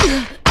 Ugh!